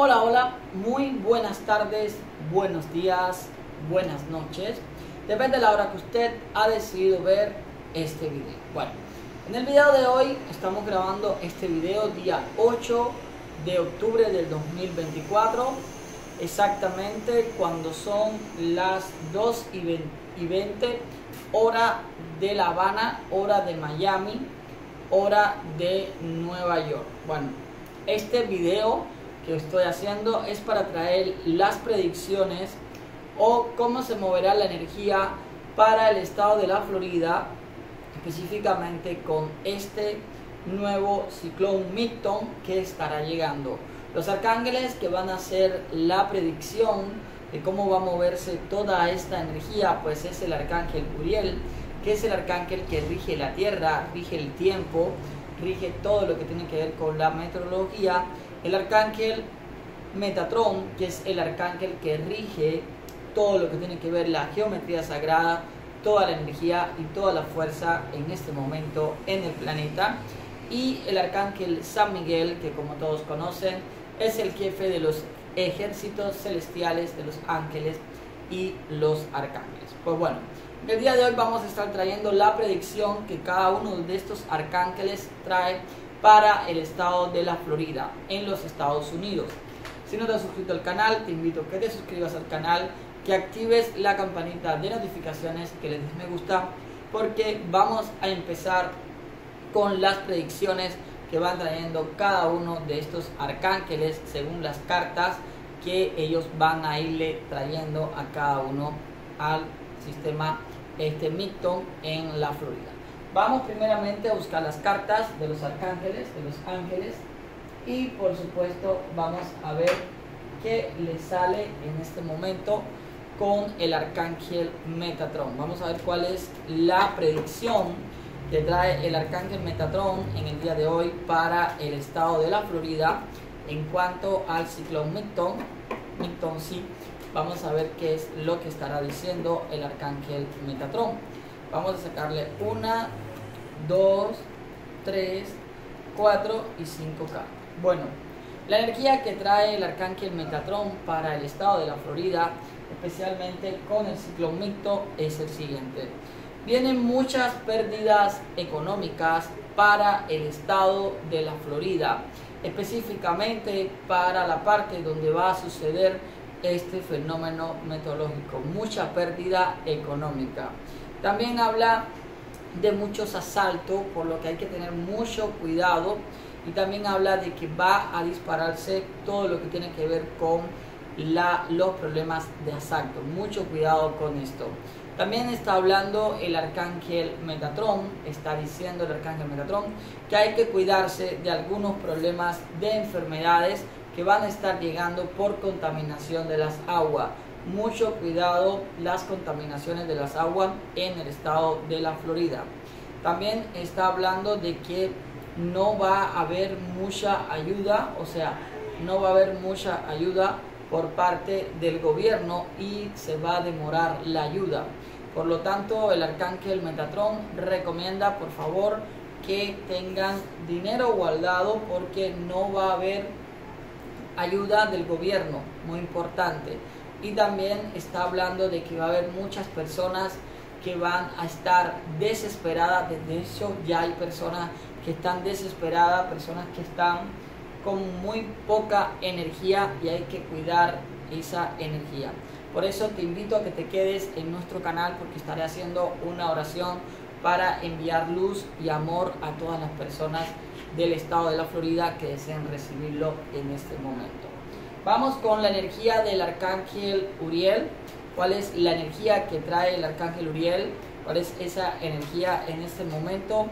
Hola, hola, muy buenas tardes, buenos días, buenas noches. Depende de la hora que usted ha decidido ver este video. Bueno, en el video de hoy estamos grabando este video día 8 de octubre del 2024, exactamente cuando son las 2 y 20 hora de La Habana, hora de Miami, hora de Nueva York. Bueno, este video que estoy haciendo es para traer las predicciones o cómo se moverá la energía para el estado de la Florida, específicamente con este nuevo ciclón Milton que estará llegando. Los arcángeles que van a hacer la predicción de cómo va a moverse toda esta energía, pues es el arcángel Uriel, que es el arcángel que rige la tierra, rige el tiempo, rige todo lo que tiene que ver con la meteorología el arcángel Metatron, que es el arcángel que rige todo lo que tiene que ver la geometría sagrada, toda la energía y toda la fuerza en este momento en el planeta. Y el arcángel San Miguel, que como todos conocen, es el jefe de los ejércitos celestiales, de los ángeles y los arcángeles. Pues bueno, el día de hoy vamos a estar trayendo la predicción que cada uno de estos arcángeles trae para el estado de la Florida en los Estados Unidos. Si no te has suscrito al canal, te invito a que te suscribas al canal, que actives la campanita de notificaciones, que le des me gusta, porque vamos a empezar con las predicciones que van trayendo cada uno de estos arcángeles según las cartas que ellos van a irle trayendo a cada uno al sistema este Micton en la Florida. Vamos primeramente a buscar las cartas de los arcángeles, de los ángeles, y por supuesto vamos a ver qué le sale en este momento con el arcángel Metatron. Vamos a ver cuál es la predicción que trae el arcángel Metatron en el día de hoy para el estado de la Florida en cuanto al ciclón Milton. Sí, vamos a ver qué es lo que estará diciendo el arcángel Metatron. Vamos a sacarle una, dos, tres, cuatro y cinco cartas. Bueno, la energía que trae el arcángel Metatron para el estado de la Florida, especialmente con el ciclón mixto, es el siguiente. Vienen muchas pérdidas económicas para el estado de la Florida, específicamente para la parte donde va a suceder este fenómeno meteorológico, mucha pérdida económica. También habla de muchos asaltos, por lo que hay que tener mucho cuidado. Y también habla de que va a dispararse todo lo que tiene que ver con la, los problemas de asalto. Mucho cuidado con esto. También está hablando el arcángel Metatron, está diciendo el arcángel Metatron que hay que cuidarse de algunos problemas de enfermedades que van a estar llegando por contaminación de las aguas mucho cuidado las contaminaciones de las aguas en el estado de la Florida. También está hablando de que no va a haber mucha ayuda, o sea, no va a haber mucha ayuda por parte del gobierno y se va a demorar la ayuda. Por lo tanto, el arcángel Metatron recomienda por favor que tengan dinero guardado porque no va a haber ayuda del gobierno, muy importante y también está hablando de que va a haber muchas personas que van a estar desesperadas, de hecho ya hay personas que están desesperadas, personas que están con muy poca energía y hay que cuidar esa energía. Por eso te invito a que te quedes en nuestro canal porque estaré haciendo una oración para enviar luz y amor a todas las personas del estado de la Florida que deseen recibirlo en este momento. Vamos con la energía del arcángel Uriel. ¿Cuál es la energía que trae el arcángel Uriel? ¿Cuál es esa energía en este momento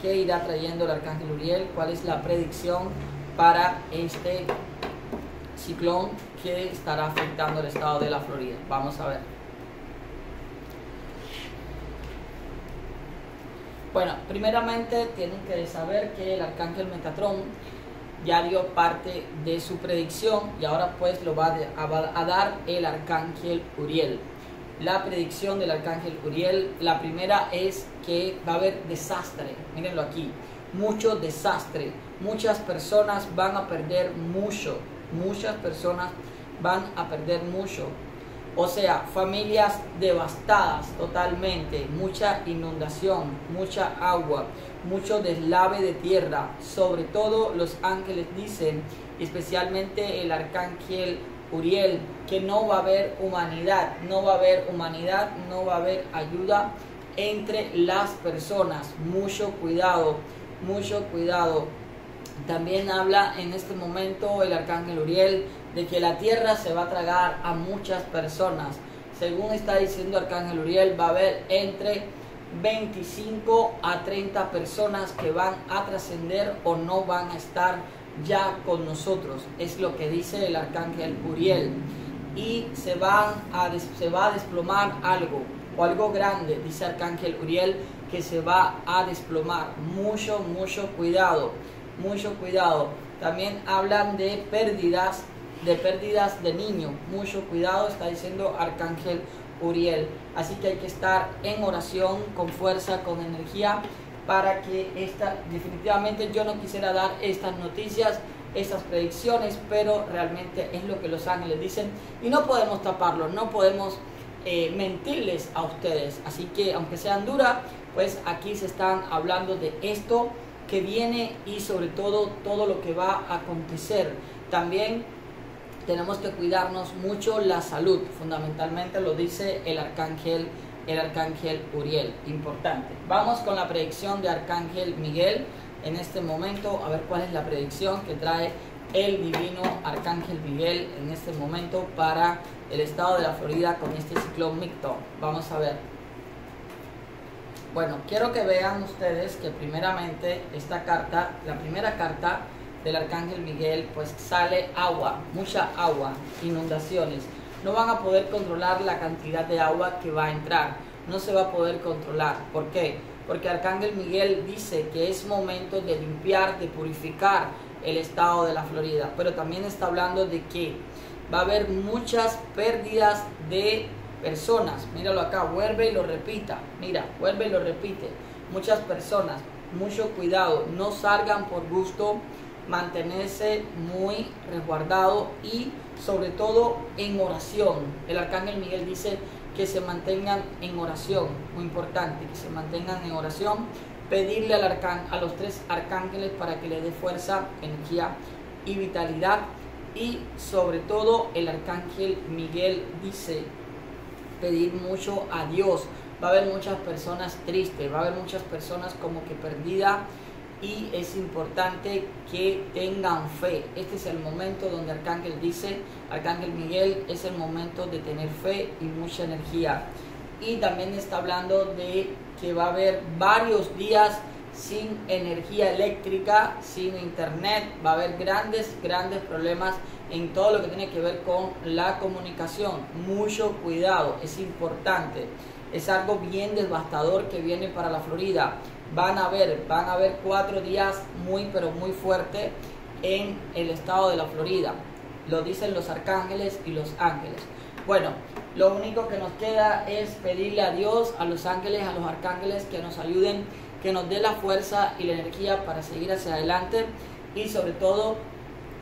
que irá trayendo el arcángel Uriel? ¿Cuál es la predicción para este ciclón que estará afectando el estado de la Florida? Vamos a ver. Bueno, primeramente tienen que saber que el arcángel Metatron ya dio parte de su predicción y ahora pues lo va a dar el arcángel Uriel. La predicción del arcángel Uriel, la primera es que va a haber desastre, mírenlo aquí, mucho desastre, muchas personas van a perder mucho, muchas personas van a perder mucho. O sea, familias devastadas totalmente, mucha inundación, mucha agua, mucho deslave de tierra. Sobre todo los ángeles dicen, especialmente el arcángel Uriel, que no va a haber humanidad, no va a haber humanidad, no va a haber ayuda entre las personas. Mucho cuidado, mucho cuidado. También habla en este momento el arcángel Uriel de que la tierra se va a tragar a muchas personas. Según está diciendo Arcángel Uriel, va a haber entre 25 a 30 personas que van a trascender o no van a estar ya con nosotros. Es lo que dice el Arcángel Uriel. Y se, a se va a desplomar algo, o algo grande, dice Arcángel Uriel, que se va a desplomar. Mucho, mucho cuidado, mucho cuidado. También hablan de pérdidas de pérdidas de niño. Mucho cuidado, está diciendo Arcángel Uriel. Así que hay que estar en oración, con fuerza, con energía, para que esta, definitivamente yo no quisiera dar estas noticias, estas predicciones, pero realmente es lo que los ángeles dicen y no podemos taparlo, no podemos eh, mentirles a ustedes. Así que aunque sean duras, pues aquí se están hablando de esto que viene y sobre todo todo lo que va a acontecer. También tenemos que cuidarnos mucho la salud, fundamentalmente lo dice el arcángel, el arcángel Uriel, importante. Vamos con la predicción de arcángel Miguel en este momento, a ver cuál es la predicción que trae el divino arcángel Miguel en este momento para el estado de la Florida con este ciclón Micto. Vamos a ver. Bueno, quiero que vean ustedes que primeramente esta carta, la primera carta del arcángel Miguel, pues sale agua, mucha agua, inundaciones. No van a poder controlar la cantidad de agua que va a entrar. No se va a poder controlar. ¿Por qué? Porque Arcángel Miguel dice que es momento de limpiar, de purificar el estado de la Florida. Pero también está hablando de que va a haber muchas pérdidas de personas. Míralo acá, vuelve y lo repita. Mira, vuelve y lo repite. Muchas personas, mucho cuidado. No salgan por gusto mantenerse muy resguardado y sobre todo en oración. El arcángel Miguel dice que se mantengan en oración, muy importante, que se mantengan en oración, pedirle al a los tres arcángeles para que le dé fuerza, energía y vitalidad. Y sobre todo el arcángel Miguel dice pedir mucho a Dios. Va a haber muchas personas tristes, va a haber muchas personas como que perdidas y es importante que tengan fe. Este es el momento donde Arcángel dice, Arcángel Miguel, es el momento de tener fe y mucha energía. Y también está hablando de que va a haber varios días sin energía eléctrica, sin internet, va a haber grandes, grandes problemas en todo lo que tiene que ver con la comunicación. Mucho cuidado, es importante. Es algo bien devastador que viene para la Florida van a ver, van a haber cuatro días muy, pero muy fuertes en el estado de la Florida. Lo dicen los arcángeles y los ángeles. Bueno, lo único que nos queda es pedirle a Dios, a los ángeles, a los arcángeles que nos ayuden, que nos dé la fuerza y la energía para seguir hacia adelante y sobre todo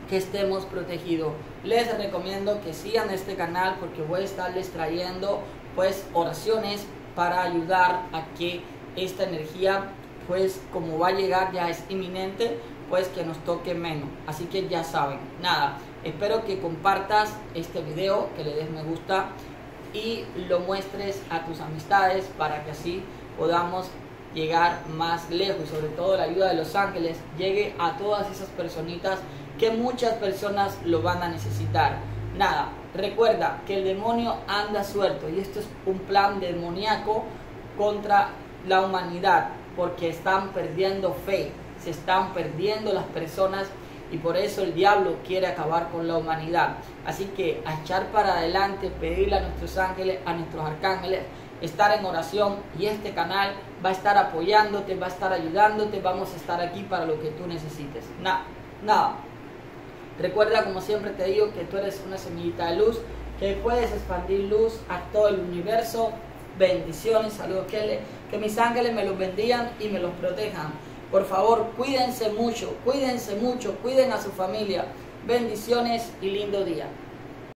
que estemos protegidos. Les recomiendo que sigan este canal porque voy a estarles trayendo pues oraciones para ayudar a que esta energía pues como va a llegar ya es inminente, pues que nos toque menos. Así que ya saben, nada, espero que compartas este video, que le des me gusta y lo muestres a tus amistades para que así podamos llegar más lejos y sobre todo la ayuda de los ángeles llegue a todas esas personitas que muchas personas lo van a necesitar. Nada, recuerda que el demonio anda suelto y esto es un plan demoníaco contra la humanidad porque están perdiendo fe, se están perdiendo las personas y por eso el diablo quiere acabar con la humanidad. Así que a echar para adelante, pedirle a nuestros ángeles, a nuestros arcángeles, estar en oración y este canal va a estar apoyándote, va a estar ayudándote, vamos a estar aquí para lo que tú necesites. Nada, nada. Recuerda, como siempre te digo, que tú eres una semillita de luz, que puedes expandir luz a todo el universo bendiciones, saludos, que, que mis ángeles me los bendigan y me los protejan. Por favor, cuídense mucho, cuídense mucho, cuiden a su familia. Bendiciones y lindo día.